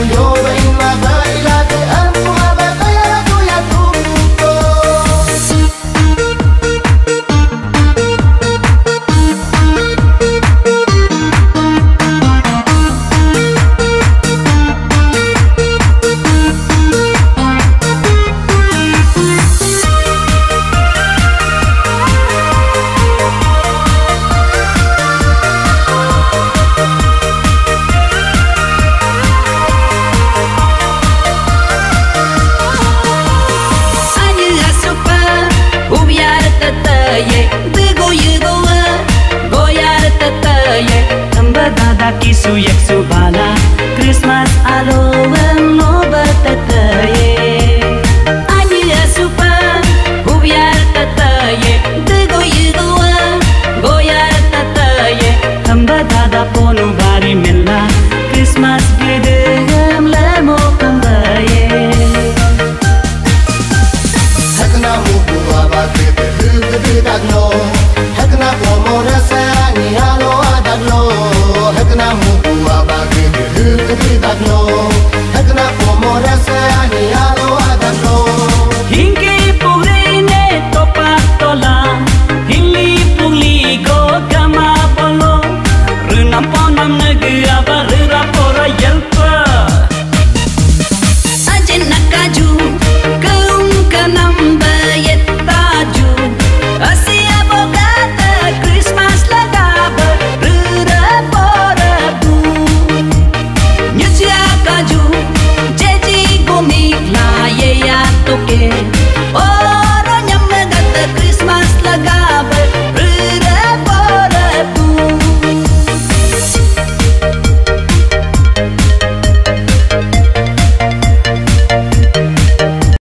you're ain't my pun bari mela Christmas gidem lemo pembaye Hakna mu buwa ba kete hübe bidak no